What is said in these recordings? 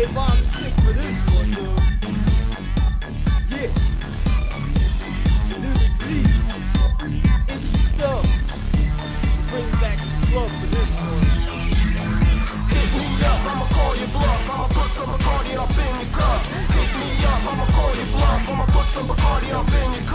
A-Bomb is sick for this one, though. Yeah. LyricLee, icky stuff. Bring it back to the club for this one. Hit me up, I'ma call your bluff. I'ma put some Bacardi up in your cup. Hit me up, I'ma call your bluff. I'ma put some Bacardi up in your cup.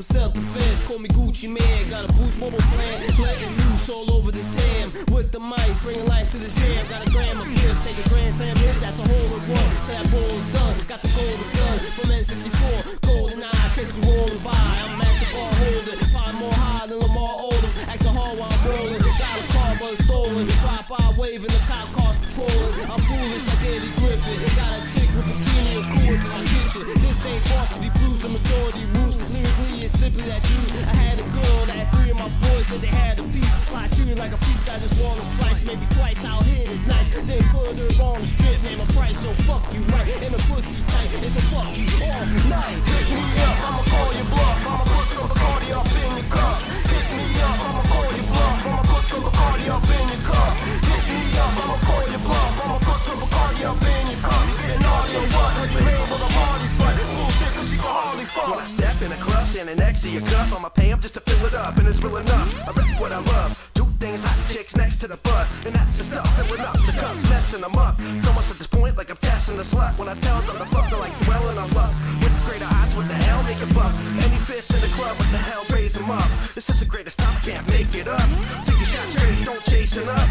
Your was self defense. Call me Gucci man. Got a boost mobile plan. Letting loose all over this town. With the mic, bringing life to this jam. Got a gram of gifts, take a grand slam. That's a hole in one. Till that ball's done. Got the golden gun from N64. Golden eye, kiss me rolling by. I'm at the bar holding. Probably more high than Lamar Odom. Acting hard while I'm rolling. Got a car, but stolen. Drop by waving, the cop cars patrolling. I'm foolish I like Eddie Griffin. Got a I just want a slice. Maybe twice, I'll hit it nice. Then put her on the strip, name a price, so fuck you right. And the pussy tight, it's a fuck you all night. Hit me up, I'ma call your bluff. I'ma put some Bacardi up in your cup. Hit me up, I'ma call your bluff. I'ma put some Bacardi up in your cup. Hit me up, I'ma call your bluff. I'ma put some Bacardi up in your cup. Getting naughty or what? You labeled a party slut. Bullshit, cause she can hardly When I step in a club, standing next to your cup, I'ma pay 'em just to fill it up, and it's real enough. I rap what I love. Things hot chicks next to the butt, and that's the stuff filling up the cups, messing them up. It's almost at this point like I'm testing the slut. When I tell them to fuck, they're like dwelling on luck. With greater odds, what the hell make a buck? Any fish in the club, what the hell raise them up? This is the greatest time, I can't make it up. Take a shot straight, don't chase it up.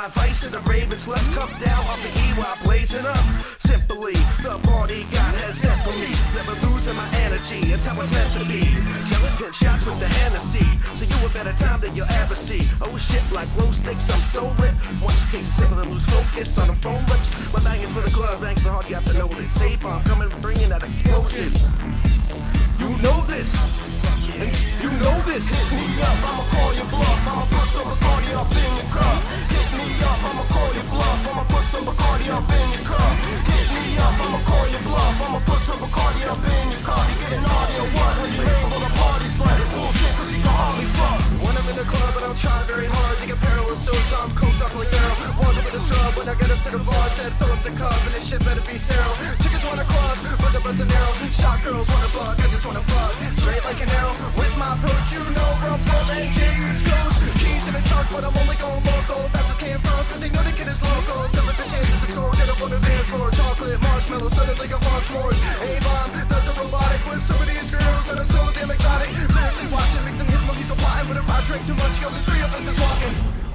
Of my advice to the ravens, let's come down off the E while blazing up. Simply, the party God has sent for me. Never losing my energy, it's how it's meant to be. Gelatin shots with the Hennessy, so you a better time than you'll ever see. Oh shit, like glow sticks, I'm so lit. Once you taste the sip and lose focus on the phone lips. My bang is for the club, thanks so hard you have to know this. Save on coming, bringing that explosion. Get up to the bar, said fill up the cup and this shit better be sterile. Chickens want a club, but the butt's an arrow. Shot girls wanna buck, I just wanna fuck. Straight like an arrow with my approach, you know I'm from East Coast. Keys in the trunk, but I'm only going local. Just came from, cause they know the kid is local. Still with the chances to score, get up on the dance floor. Chocolate, marshmallow, suddenly I want s'mores. A-Bomb, that's a robotic with so many girls that are so damn exotic. Literally watching, mixing his mojito plotting. But if I drink too much, only three of us is walking.